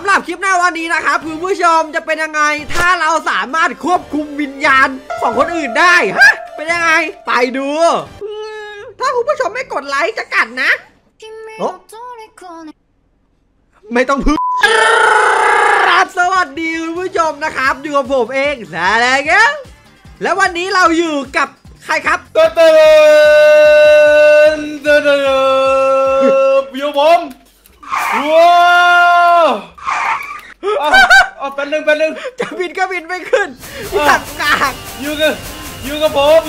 ำหรับคลิปหน้าวันนี้นะครับคุณผู้ชมจะเป็นยังไง ถ้าเราสามารถควบคุมวิญญาณของคนอื่นได้ฮะเป็นยังไง ไปดูอืมถ้าคุณผู้ชมไม่กดไลค์จะกัดนะおไม่ต้องพึ่งครับสวัสดีคุณผู้ชมนะครับ อยู่กับผมเองแสดงเงี้ยแล้ววันนี้เราอยู่กับใครครับเต้นเต้นเต้นเต้นอยู่ผมว้า วเอาเอาเป็นหนึ่งเป็นหนึ่งจะบินก็บินไม่ขึ้นหักกากอยู่กับอยู่กับผม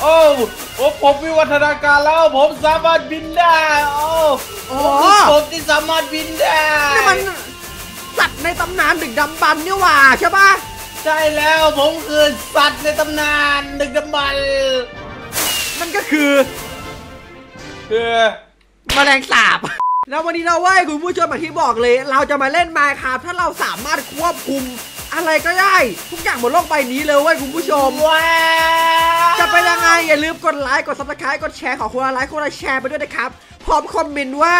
โอ้โอ้ผมมีวัฒนาการแล้วผมสามารถบินได้โอ้โอ้ผมคือผมที่สามารถบินได้นี่มันสัตว์ในตำนานดึกดำบรรพ์นี่หว่าใช่ปะใช่แล้วผมคือสัตว์ในตำนานดึกดำบรรพ์มันก็คือคือแมลงสาบ แล้ววันนี้เราเว้ยคุณผู้ชมอย่างที่บอกเลย เราจะมาเล่นมาครับถ้าเราสามารถควบคุมอะไรก็ได้ ทุกอย่างบนโลกใบนี้เลยเว้ยคุณผู้ชมว้าวจะเป็นยังไงอย่าลืมกดไลค์กด subscribe กดแชร์ขอคนละไลค์คนละแชร์ไปด้วยนะครับ พร้อม comment ว่า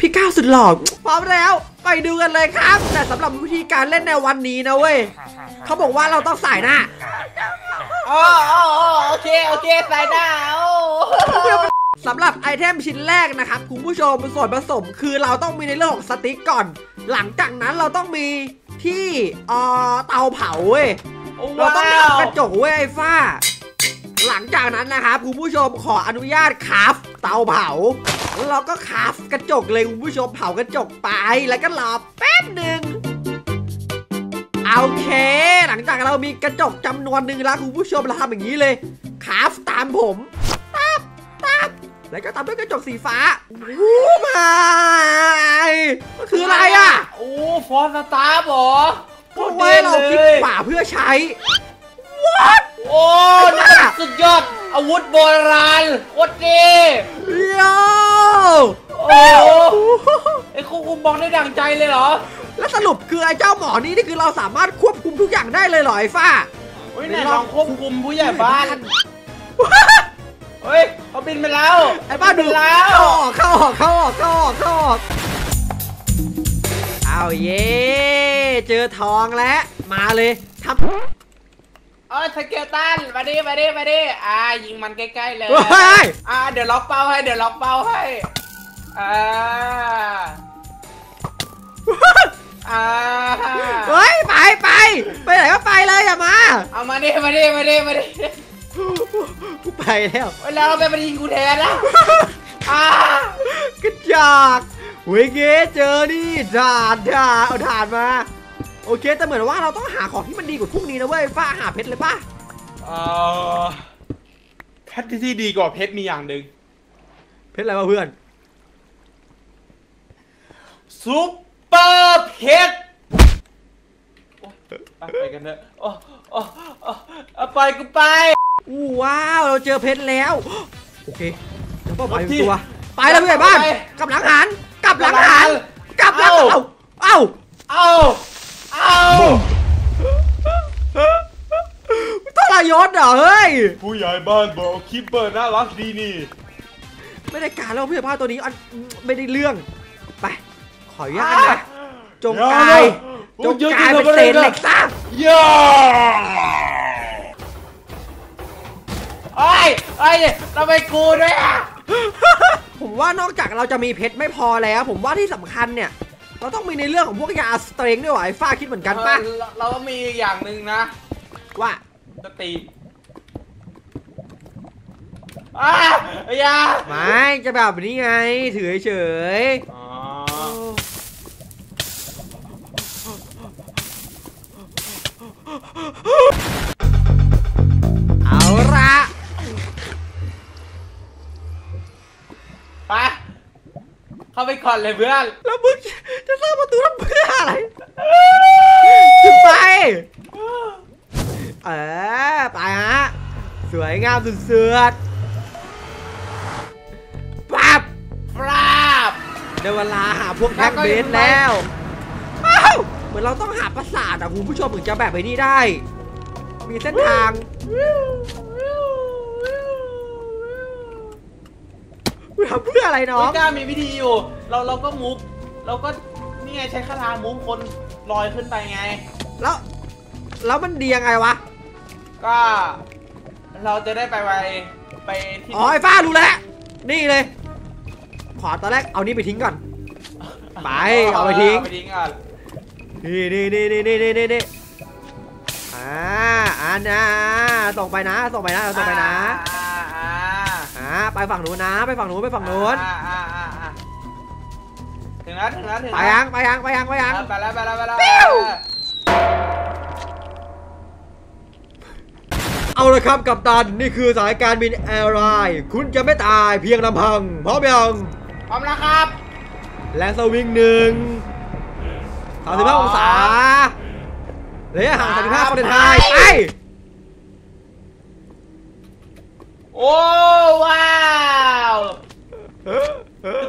พี่ก้าวสุดหล่อพร้อมแล้วไปดูกันเลยครับ แต่สำหรับวิธีการเล่นในวันนี้นะเว้ยเขาบอกว่าเราต้องใส่หน้าอ๋ออ๋ออ๋อโอเคโอเคใส่ได้โอ้ สำหรับไอเทมชิ้นแรกนะครับคุณผู้ชมส่วนผสมคือเราต้องมีในเรื่องของสติ๊กก่อน หลังจากนั้นเราต้องมีที่เอ่อเตาเผาเว้ยเราต้องทำกระจกเว้ยไอ้ฝ้า หลังจากนั้นนะครับคุณผู้ชมขออนุญาตคราฟเตาเผาแล้วเราก็คราฟกระจกเลยคุณผู้ชมเผากระจกไปแล้วก็รอแป๊บหนึ่งโอเค หลังจากเรามีกระจกจำนวนหนึ่งแล้วคุณผู้ชมเราทำอย่างนี้เลยคราฟตามผมปั๊บปั๊บ แล้วก็ตามด้วยกระจกสีฟ้าโอ้ไม่มันคืออะไรอะ โอ้ฟอนสตาร์บเหรอเพราะว่าเราคลิกขวาเพื่อใช้โอ้นั่นสุดยอด อาวุธโบราณโคตรดีโยโอ้ไอ้ควบคุมบอลได้ดังใจเลยเหรอ แล้วสรุปคือไอ้เจ้าหมอนี่นี่คือเราสามารถควบคุมทุกอย่างได้เลยเหรอไอ้ฟ้าเฮ้ยไหนลองควบคุมผู้ใหญ่บ้าน เฮ้ยเขาบินไปแล้ว ไอ้บ้านดูบินแล้วเข้าออกเข้าออกเข้าออกเข้าออกเข้าออกเอาเย่เจอทองแล้วมาเลยทำเออสเกลตันมาดิมาดิมาดิอ่ายิงมันใกล้ๆเลยเฮ้ยอ่าเดี๋ยวล็อกเป้าให้เดี๋ยวล็อกเป้าให้อ่าอ่าเฮ้ยไปไปไปไหนก็ไปเลยอย่ามา เอามาดิมาดิมาดิมาดิ กูไปแล้วเวลาเราไปมายิงกูแทนนะอ่ากระจอกเว้ยเงี้เจอนี่ถ่านถ่านเอาถ่านมา โอเคแต่เหมือนว่าเราต้องหาของที่มันดีกว่าพวกนี้นะเว้ยฟ้าหาเพชรเลยป่ะเอ่อเพชรที่ดีกว่าเพชรมีอย่างหนึ่งเพชรอะไรวะเพื่อนซุปเปอร์เพชรโอ๊ยไปกันเถอะโอ้โอ้โอ้เอาไปกูไป อู้ว้าว เราเจอเพชรแล้ว โอเคเดี๋ยวเป้าหมายรถที่ตัว ไปแล้วผู้ใหญ่บ้านไปกลับหลังหัน กลับหลังหันกกลัลับบหหลัลังงหัเอ้านเอ้า เอาเอาทรยศเหรอเฮ้ย ผู้ใหญ่บ้านบอกคิปเปอร์น่ารักดีนี่ ไม่ได้การแล้วผู้ใหญ่บ้านตัวนี้อันไม่ได้เรื่อง ไป ขออนุญาตนะจงอย่ากายนะจงกายเป็นเศษเหล็กซะย่า ไอ้ไอ้ยทำไมกูด้วยอะผมว่านอกจากเราจะมีเพชรไม่พอแล้ว ผมว่าที่สำคัญเนี่ย เราต้องมีในเรื่องของพวกยาสเตรงด้วยว่ะไอ้ฟ้าคิดเหมือนกันปะเออเราเราก็มีอย่างหนึ่งนะว่า สตรีมอ้าอย่าไม่จะแบบนี้ไง ถือเฉยอ๋อ ไป เข้าไปก่อนเลยเพื่อน แล้วมึงจะสร้างประตูทำเพื่ออะไรขึ้นไปเออไปฮะ สวยงามสุดๆปั๊บปราบได้เวลาหาพวกแท็กเบสแล้วอ้าวเหมือนเราต้องหาปราสาทอะคุณผู้ชมถึงจะแบบไปนี่ได้ มีเส้นทาง กูทำเพื่ออะไรน้องกล้ามีวิธีอยู่ เราเราก็มุก เราก็นี่ไงใช้คาถามุกคนลอยขึ้นไปไง แล้ว แล้วมันดียังไงวะ ก็ เราจะได้ไปไปไปที่อ๋อไอ้ฟ้ารู้แล้ว นี่เลย ขอตอนแรกเอานี่ไปทิ้งก่อน ไป เอาไปทิ้งไปทิ้งก่อนนี่นี่นี่นี่นี่นี่นี่อ่าอันน่ะส่งไปนะ ส่งไปนะส่งไปนะ ไปฝั่งนู้นนะ ไปฝั่งนู้นไปฝั่งนู้นอ่าอ่าอ่าอ่าถึงแล้วถึงแล้วถึงไปแล้วยังไปยังไปยังไปยังอ่าไปแล้วไปแล้วไปแล้วปิ้วเอาละครับกัปตันนี่คือสายการบินแอร์ไลน์คุณจะไม่ตายเพียงลำพังพร้อมยังพร้อมแล้วครับ แลนด์สวิงหนึ่งสามสิบห้าองศาระยะห่างสามสิบห้าฟาเรนไฮต์ไปโอ้ว้าวสุด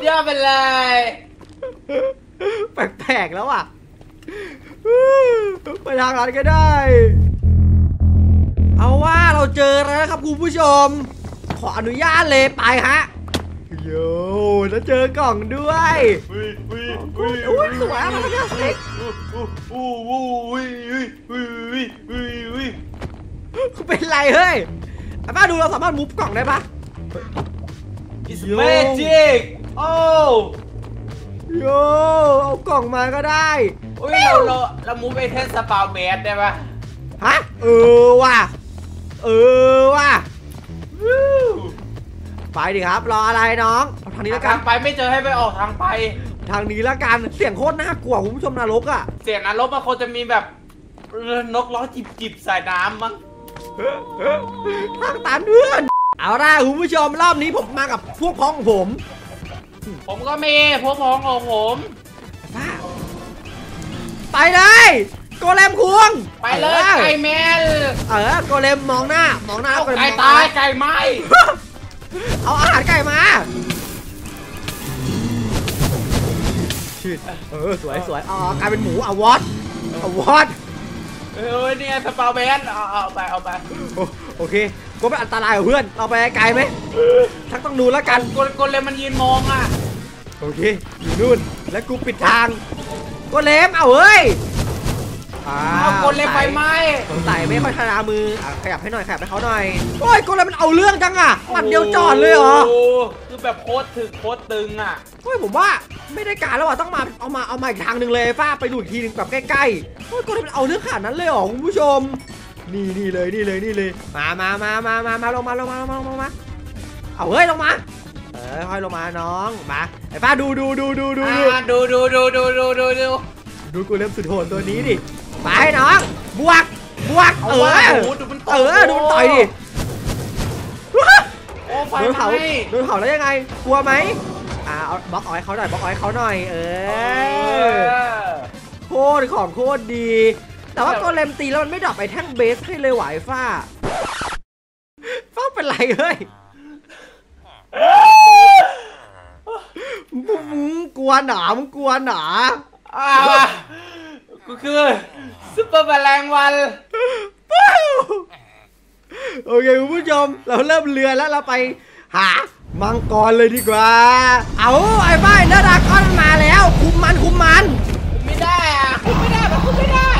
ยอดไปเลย แปลกๆแล้วอะ ไปทางนั้นก็ได้ เอาว่าเราเจอแล้วนะครับคุณผู้ชม ขออนุญาตเลยไปฮะโย่แล้วเจอกล่องด้วยอุ้ยอุ้ยอุ๊ยสวยอะมันก็สเล็กอู้อู้อู้อุ้ยอุ้ยอุ้ยอุ้ยอุ้ยอุ้ยเป็นไรเฮ้ยไอ้ป้าดูเราสามารถมุฟกล่องได้ปะ It's โย่ magic โอ้โย่เอากล่องมาก็ได้อุ้ยเราเราเรามูฟไปเทสสปาวเบสได้ปะฮะเออว่ะเออว่ะวู้ไปดิครับรออะไรน้องเอาทางนี้แล้วกัทานงไปไม่เจอให้ไปออกทางไป ทางนี้แล้วกันเสียงโคตรน่ากลัวคุณผู้ชมนรกอะเสียงนรกมันคงจะมีแบบนกร้องจิบจิบใส่น้ำมั้งทางตันเพื่อนเอาล่ะคุณผู้ชมรอบนี้ผมมากับพวกพ้องของผม ผมก็มีพวกพ้องของผมป้าไปเลย โกเลมควงไปเลยออไก่แมนเออโกเลมมองหน้ามองหน้าเอาโกเลมไก่มองหตาน้ายไก่ไหมเอาอาหารไก่มาชิดเออสวยสวยอ๋อกลายเป็นหมูอะวอตอะวอตเออเนี่ยสปาวเบสเอาเอาไปเอาไปโอโอเค ก็เป็นอันตรายกับเพื่อน เราไปไกลไหมชักต้องดูแล้วกันกดกดเลยมันยืนมองอะ โอเค อยู่นู่น แล้วกูปิดทางก็เลมเอาเฮ้ยอ้าเอากดเลยไฟไหมสงสัยไม่ค่อยถนามืออะขยับให้หน่อยขยับให้เขาหน่อย โอ้ยก็เลยมันเอาเรื่องจังอะหมัดเดียวจอดเลยเหรอโคือแบบโคตรถึกโคตรตึงอะเฮ้ยผมว่าไม่ได้การแล้วอะต้องมาเอามาเอามาอีกทางหนึ่งเลยฟ้าไปดูอีกทีหนึงแบบใกล้ๆเฮ้ยก็เลยมันเอาเรื่องขนาดนั้นเลยเหรอคุณผู้ชม นี่นี่เลยนี่เลยนี่เลย มามามามามามาลงมาลงมาลงมาลงมาลงมาเอาเฮ้ยลงมา เออค่อยลงมาน้อง มาไอ้ฟ้าดูดูดูดูดูดูอ่าดูดูดูดูดูดูดูดูกูเล่มสุดโหดตัวนี้ดิไปน้องบวกบวกเอาเอว่าอโอ้โหดูมันเออดูมันต่อยดิโอ้ไฟโดนไหเผาม้โดนเผาแล้วยังไง กลัวไหมอ่าเอาบล็อกเอาให้เขาหน่อยบล็อกเอาให้เขาหน่อยเอเอออโคตรของโคตรดี แต่ว่าตัวเลมตีแล้วมันไม่ดรอปไอ้แท่งเบสให้เลยไหวะไอ้ฟ้า ฟ้าเป็นไรเฮ้ยมึงกลัวหนามึงกลัวหนาอ่าก็คือซุปเปอร์แมลงวันโอเคคุณผู้ชม เราเริ่มเรือแล้วเราไปหามังกรเลยดีกว่า เอาไอ้บ้าเนื้อดราก้อนมาแล้ว คุมมันคุมมัน คุมไม่ได้อะคุมไม่ได้มันคุมไม่ได้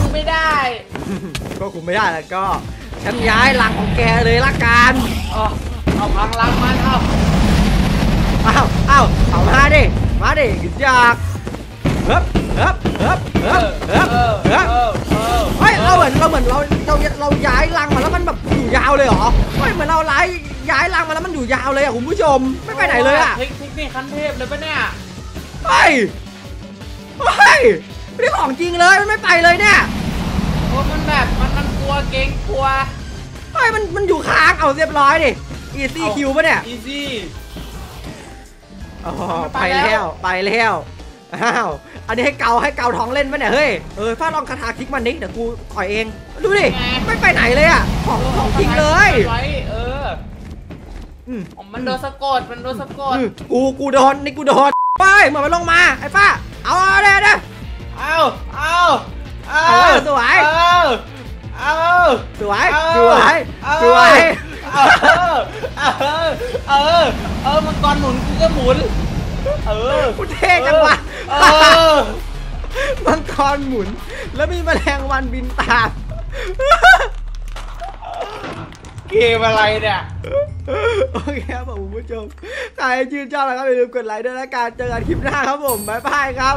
คุมไม่ได้ ก็คุมไม่ได้แล้วก็ฉันย้ายหลังของแกเลยละกันเอาเอาพังลังมันเอาอ้าวอ้าวเอามาดิมาดิกินจากเฮ้บเฮ้บเฮ้บเฮ้บเฮ้บเออเฮ้บเออเออเฮ้ยเราเหมือนเราเหมือนเราเราเราย้ายรังมาแล้วมันแบบอยู่ยาวเลยเหรอเฮ้ยเหมือนเราย้ายย้ายรังมาแล้วมันอยู่ยาวเลยอะคุณผู้ชมไม่ไปไหนเลยอะเทคเทคนิคขั้นเทพเลยปะเนี่ยเฮ้ยเฮ้ยไม่ได้ของจริงเลยมันไม่ไปเลยเนี่ย โอ้มันแบบมันมันกลัวเก่ งกลัวเฮ้ยมันมันอยู่ค้างเอาเรียบร้อยดิอีซี่คิวปะเนี่ยอีซี่อ๋อมันไปไปแล้แล้ววไปแล้วอ้าวอันนี้ให้เกาให้เกาท้องเล่นปะเนี่ยเฮ้ยเออฟาดลองคาถาคลิกมันดิเดี๋ยวกูต่อยเอง ดูดิไม่ไปไหนเลยอะของของจริงเลยไว้เอออืมอ๋อมันโดนสะกดมันโดนสะกดอืมกูกูโดนนี่กูโดนไปเหมือนมันลงมาไอ้ฟ้าเอาเอาเด้เด้เอาเอาเอาเออสวยเอา เอาสวยสวยสวยเอาเอาเออเออมังกรหมุนกูก็หมุน เออกูเท่จังวะเออมังกรหมุน แล้วมีแมลงวันบินตามเกมอะไรเนี่ยโอเคครับผมผู้ชมใครชื่นชอบนะครับอย่าลืมกดไลค์ด้วยและการเจอกันคลิปหน้าครับผมบ๊ายบายครับ